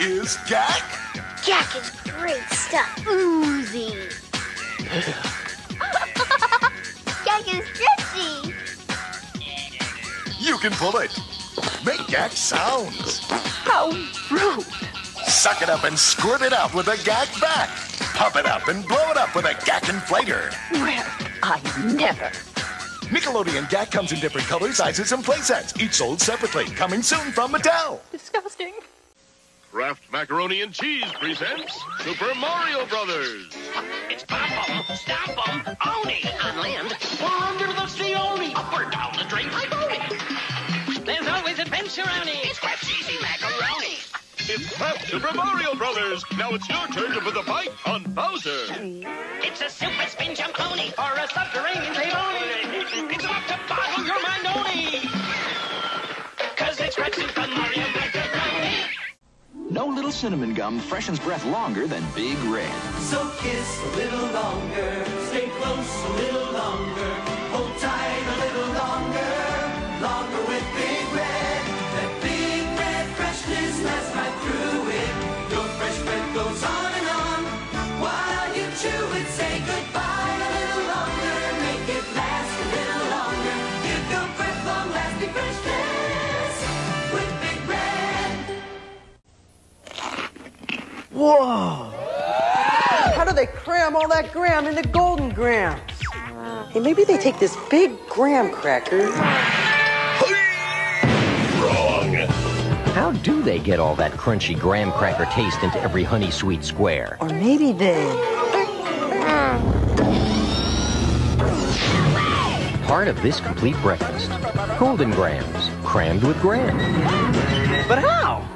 is Gak. Jack is great stuff. Oozy. Gak is stretchy. You can pull it. Make Gak sounds. How rude. Suck it up and squirt it out with a Gak back. Pump it up and blow it up with a Gak inflator. Well, I never. Nickelodeon Gak comes in different colors, sizes, and playsets, each sold separately. Coming soon from Mattel. Disgusting. Kraft Macaroni and Cheese presents Super Mario Brothers. It's pop 'em, stomp 'em, Oni on land. Or under the sea Oni. Up or down the drain like Oni. There's always adventure on it. It's Kraft Cheesy Macaroni. It's Kraft Super Mario Brothers. Now it's your turn to put the bite on Bowser. It's a super spin jump Oni. Or a subterranean cave. It's about to boggle your mind Oni. Cause it's Kraft Super Mario. Little cinnamon gum freshens breath longer than Big Red. So kiss a little longer, stay close a little longer, Whoa! How do they cram all that graham into Golden Grahams? Hey, maybe they take this big graham cracker. Wrong. How do they get all that crunchy graham cracker taste into every honey sweet square? Or maybe they. Part of this complete breakfast. Golden Grahams, crammed with graham. But how?